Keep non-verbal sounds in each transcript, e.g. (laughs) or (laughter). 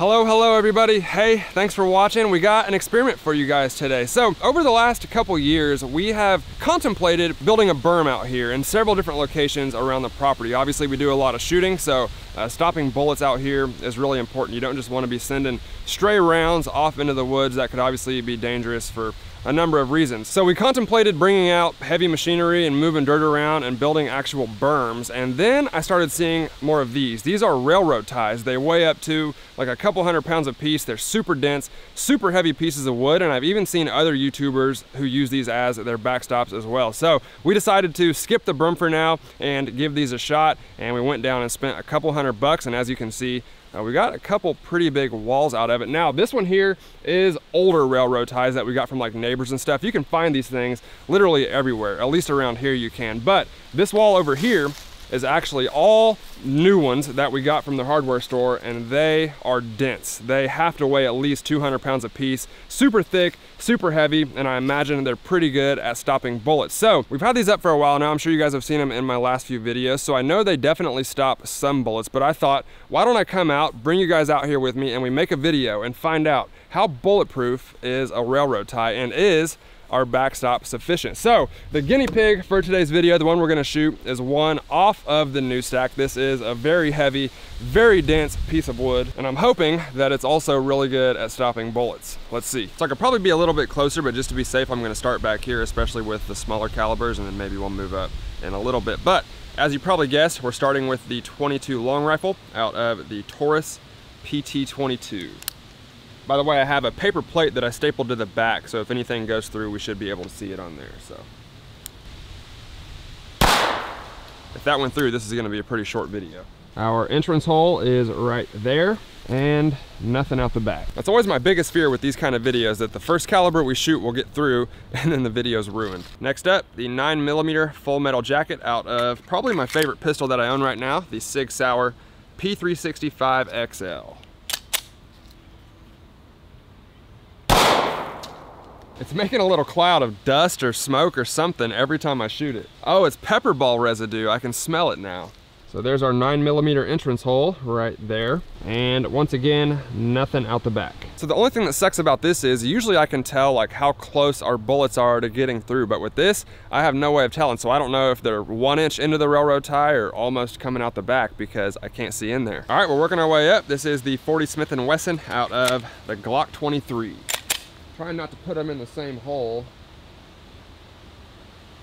Hello, hello everybody. Hey, thanks for watching. We got an experiment for you guys today. So over the last couple years, we have contemplated building a berm out here in several different locations around the property. Obviously we do a lot of shooting, so uh, stopping bullets out here is really important. You don't just want to be sending stray rounds off into the woods that could obviously be dangerous for a number of reasons. So we contemplated bringing out heavy machinery and moving dirt around and building actual berms. And then I started seeing more of these. These are railroad ties. They weigh up to like a couple hundred pounds a piece. They're super dense, super heavy pieces of wood. And I've even seen other YouTubers who use these as their backstops as well. So we decided to skip the berm for now and give these a shot. And we went down and spent a couple hundred bucks. And as you can see, uh, we got a couple pretty big walls out of it. Now, this one here is older railroad ties that we got from like neighbors and stuff. You can find these things literally everywhere, at least around here you can. But this wall over here is actually all new ones that we got from the hardware store and they are dense. They have to weigh at least 200 pounds a piece, super thick, super heavy, and I imagine they're pretty good at stopping bullets. So we've had these up for a while now. I'm sure you guys have seen them in my last few videos. So I know they definitely stop some bullets, but I thought, why don't I come out, bring you guys out here with me and we make a video and find out how bulletproof is a railroad tie and is our backstop sufficient. So the guinea pig for today's video, the one we're gonna shoot is one off of the new stack. This is a very heavy, very dense piece of wood. And I'm hoping that it's also really good at stopping bullets. Let's see. So I could probably be a little bit closer, but just to be safe, I'm gonna start back here, especially with the smaller calibers, and then maybe we'll move up in a little bit. But as you probably guessed, we're starting with the 22 long rifle out of the Taurus PT22. By the way, I have a paper plate that I stapled to the back, so if anything goes through, we should be able to see it on there, so. If that went through, this is gonna be a pretty short video. Our entrance hole is right there and nothing out the back. That's always my biggest fear with these kind of videos, that the first caliber we shoot will get through (laughs) and then the video's ruined. Next up, the nine millimeter full metal jacket out of probably my favorite pistol that I own right now, the Sig Sauer P365 XL. It's making a little cloud of dust or smoke or something every time I shoot it. Oh, it's pepper ball residue. I can smell it now. So there's our nine millimeter entrance hole right there. And once again, nothing out the back. So the only thing that sucks about this is usually I can tell like how close our bullets are to getting through. But with this, I have no way of telling. So I don't know if they're one inch into the railroad tie or almost coming out the back because I can't see in there. All right, we're working our way up. This is the 40 Smith & Wesson out of the Glock 23. Trying not to put them in the same hole.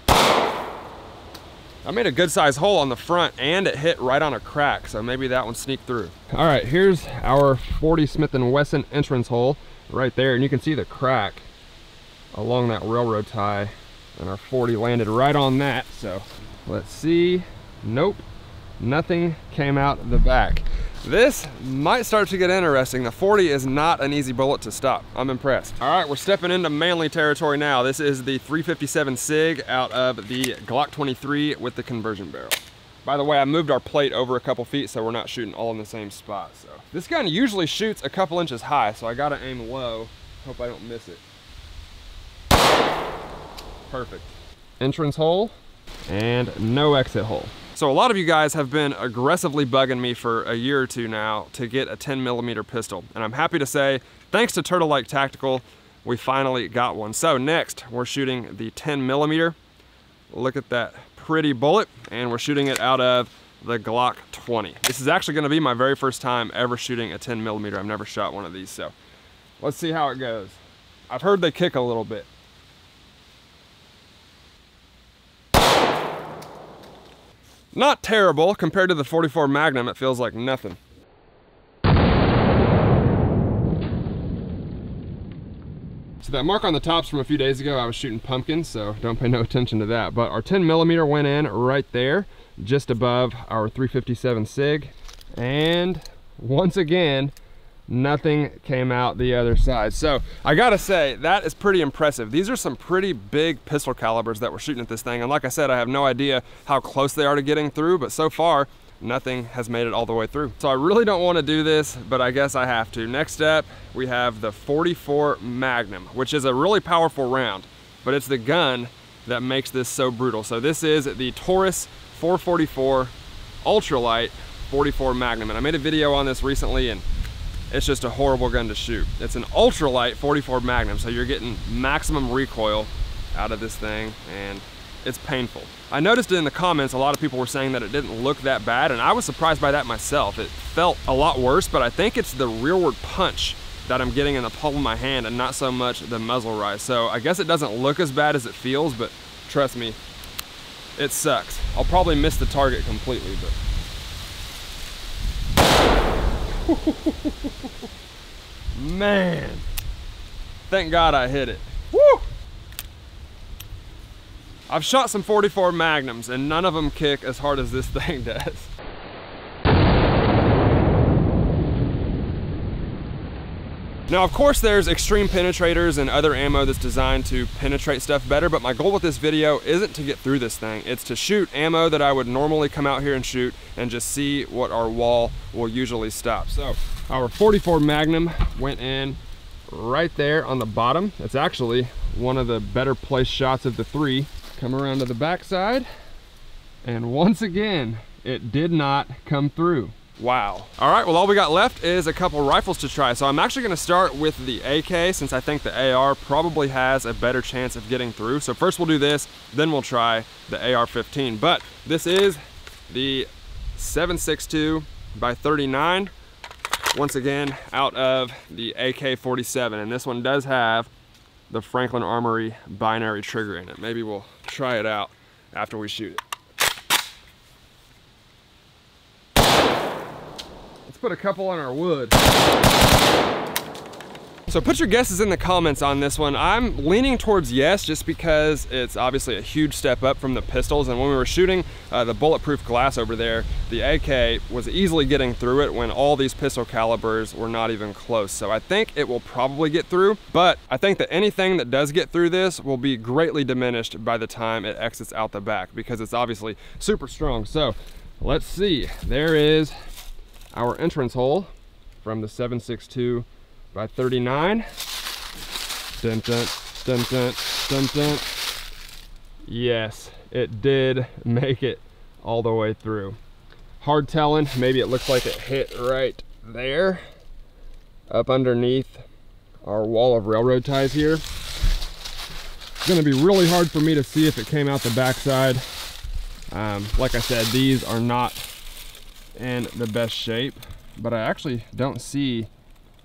I made a good sized hole on the front and it hit right on a crack, so maybe that one sneaked through. All right, here's our 40 Smith & Wesson entrance hole right there, and you can see the crack along that railroad tie, and our 40 landed right on that, so let's see. Nope, nothing came out the back. This might start to get interesting. The 40 is not an easy bullet to stop. I'm impressed. All right, we're stepping into manly territory now. This is the 357 SIG out of the Glock 23 with the conversion barrel. By the way, I moved our plate over a couple feet so we're not shooting all in the same spot. So This gun usually shoots a couple inches high, so I gotta aim low. Hope I don't miss it. Perfect. Entrance hole and no exit hole. So a lot of you guys have been aggressively bugging me for a year or two now to get a 10 millimeter pistol. And I'm happy to say, thanks to Turtle Lake Tactical, we finally got one. So next, we're shooting the 10 millimeter. Look at that pretty bullet, and we're shooting it out of the Glock 20. This is actually gonna be my very first time ever shooting a 10 millimeter. I've never shot one of these, so let's see how it goes. I've heard they kick a little bit. Not terrible. Compared to the 44 Magnum, it feels like nothing. So that mark on the top's from a few days ago, I was shooting pumpkins, so don't pay no attention to that. But our 10 millimeter went in right there, just above our 357 SIG. And once again, nothing came out the other side. So I gotta say, that is pretty impressive. These are some pretty big pistol calibers that we're shooting at this thing. And like I said, I have no idea how close they are to getting through, but so far, nothing has made it all the way through. So I really don't wanna do this, but I guess I have to. Next up, we have the 44 Magnum, which is a really powerful round, but it's the gun that makes this so brutal. So this is the Taurus 444 Ultralight 44 Magnum. And I made a video on this recently and it's just a horrible gun to shoot. It's an ultralight 44 Magnum, so you're getting maximum recoil out of this thing, and it's painful. I noticed in the comments a lot of people were saying that it didn't look that bad, and I was surprised by that myself. It felt a lot worse, but I think it's the rearward punch that I'm getting in the palm of my hand and not so much the muzzle rise. So I guess it doesn't look as bad as it feels, but trust me, it sucks. I'll probably miss the target completely, but. (laughs) (laughs) Man, thank God I hit it. Woo! I've shot some 44 Magnums and none of them kick as hard as this (laughs) thing does. Now, of course, there's extreme penetrators and other ammo that's designed to penetrate stuff better, but my goal with this video isn't to get through this thing. It's to shoot ammo that I would normally come out here and shoot and just see what our wall will usually stop. So our 44 Magnum went in right there on the bottom. It's actually one of the better placed shots of the three. Come around to the backside, and once again, it did not come through. Wow. All right, well, all we got left is a couple rifles to try. So I'm actually gonna start with the AK since I think the AR probably has a better chance of getting through. So first we'll do this, then we'll try the AR-15. But this is the 7.62 by 39. Once again, out of the AK-47. And this one does have the Franklin Armory binary trigger in it. Maybe we'll try it out after we shoot it. Let's put a couple on our wood. So put your guesses in the comments on this one. I'm leaning towards yes, just because it's obviously a huge step up from the pistols. And when we were shooting uh, the bulletproof glass over there, the AK was easily getting through it when all these pistol calibers were not even close. So I think it will probably get through, but I think that anything that does get through this will be greatly diminished by the time it exits out the back because it's obviously super strong. So let's see, there is our entrance hole from the 762 by 39. Dun, dun, dun, dun, dun, dun. Yes, it did (laughs) make it all the way through. Hard telling, maybe it looks like it hit right there, up underneath our wall of railroad ties here. It's gonna be really hard for me to see if it came out the backside. Um, like I said, these are not in the best shape, but I actually don't see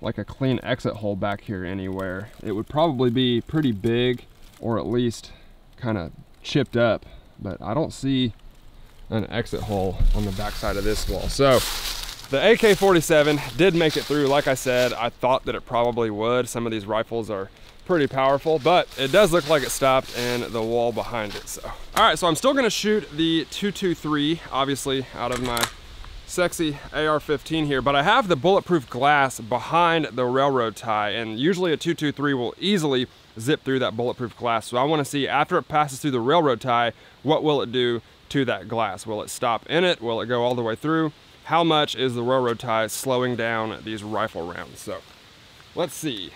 like a clean exit hole back here anywhere. It would probably be pretty big or at least kind of chipped up, but I don't see an exit hole on the backside of this wall. So the AK-47 did make it through. Like I said, I thought that it probably would. Some of these rifles are pretty powerful, but it does look like it stopped in the wall behind it. So, all right, so I'm still gonna shoot the 223, obviously out of my sexy AR-15 here, but I have the bulletproof glass behind the railroad tie, and usually a 223 will easily zip through that bulletproof glass. So I wanna see after it passes through the railroad tie, what will it do to that glass? Will it stop in it? Will it go all the way through? How much is the railroad tie slowing down these rifle rounds? So let's see.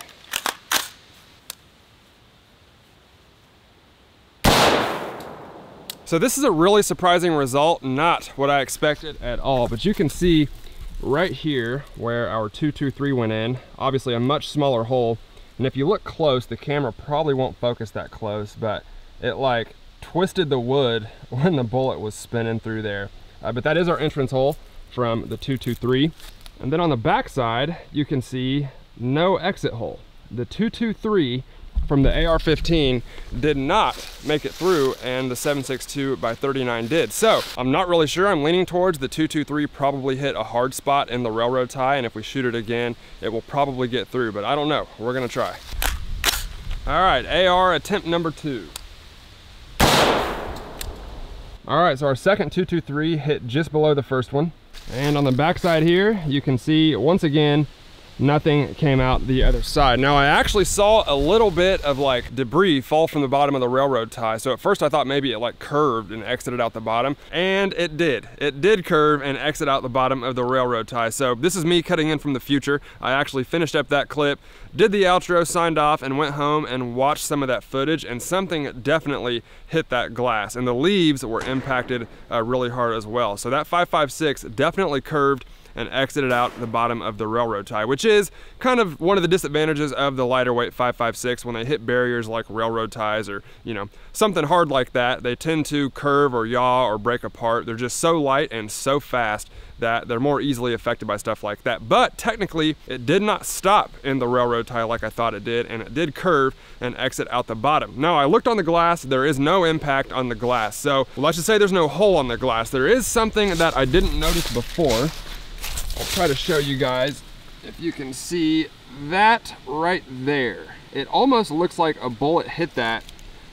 So this is a really surprising result, not what I expected at all, but you can see right here where our 223 went in, obviously a much smaller hole. And if you look close, the camera probably won't focus that close, but it like twisted the wood (laughs) when the bullet was spinning through there. Uh, but that is our entrance hole from the 223. And then on the back side, you can see no exit hole. The 223 from the AR-15 did not make it through and the 7.62 by 39 did. So I'm not really sure. I'm leaning towards the 223 probably hit a hard spot in the railroad tie and if we shoot it again, it will probably get through, but I don't know. We're gonna try. All right, AR attempt number two. All right, so our second 223 hit just below the first one. And on the backside here, you can see once again, nothing came out the other side. Now I actually saw a little bit of like debris fall from the bottom of the railroad tie. So at first I thought maybe it like curved and exited out the bottom and it did. It did curve and exit out the bottom of the railroad tie. So this is me cutting in from the future. I actually finished up that clip, did the outro, signed off and went home and watched some of that footage and something definitely hit that glass and the leaves were impacted uh, really hard as well. So that 556 definitely curved and exited out the bottom of the railroad tie, which is kind of one of the disadvantages of the lighter weight 556 when they hit barriers like railroad ties or, you know, something hard like that. They tend to curve or yaw or break apart. They're just so light and so fast that they're more easily affected by stuff like that. But technically, it did not stop in the railroad tie like I thought it did, and it did curve and exit out the bottom. Now, I looked on the glass, there is no impact on the glass. So let's just say there's no hole on the glass. There is something that I didn't notice before. I'll try to show you guys if you can see that right there. It almost looks like a bullet hit that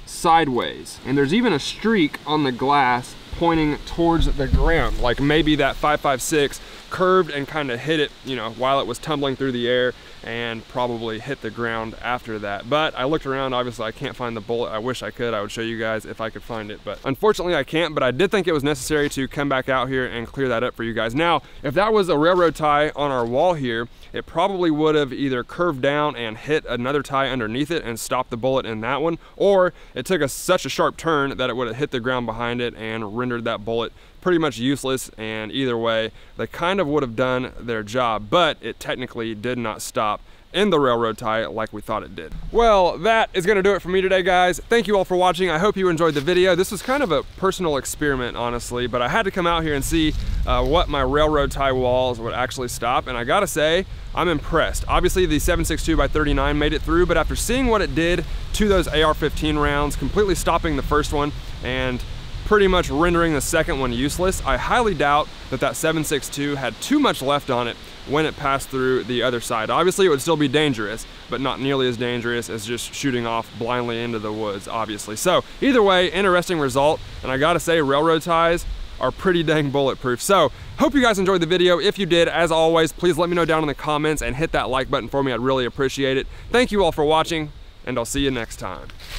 sideways. And there's even a streak on the glass pointing towards the ground. Like maybe that 556 curved and kind of hit it, you know, while it was tumbling through the air and probably hit the ground after that. But I looked around, obviously I can't find the bullet. I wish I could, I would show you guys if I could find it. But unfortunately I can't, but I did think it was necessary to come back out here and clear that up for you guys. Now, if that was a railroad tie on our wall here, it probably would have either curved down and hit another tie underneath it and stopped the bullet in that one, or it took a, such a sharp turn that it would have hit the ground behind it and rendered that bullet pretty much useless and either way they kind of would have done their job but it technically did not stop in the railroad tie like we thought it did. Well, that is gonna do it for me today, guys. Thank you all for watching. I hope you enjoyed the video. This was kind of a personal experiment, honestly, but I had to come out here and see uh, what my railroad tie walls would actually stop, and I gotta say, I'm impressed. Obviously, the 7.62 by 39 made it through, but after seeing what it did to those AR-15 rounds, completely stopping the first one, and pretty much rendering the second one useless, I highly doubt that that 7.62 had too much left on it when it passed through the other side. Obviously, it would still be dangerous, but not nearly as dangerous as just shooting off blindly into the woods, obviously. So either way, interesting result. And I gotta say, railroad ties are pretty dang bulletproof. So hope you guys enjoyed the video. If you did, as always, please let me know down in the comments and hit that like button for me. I'd really appreciate it. Thank you all for watching, and I'll see you next time.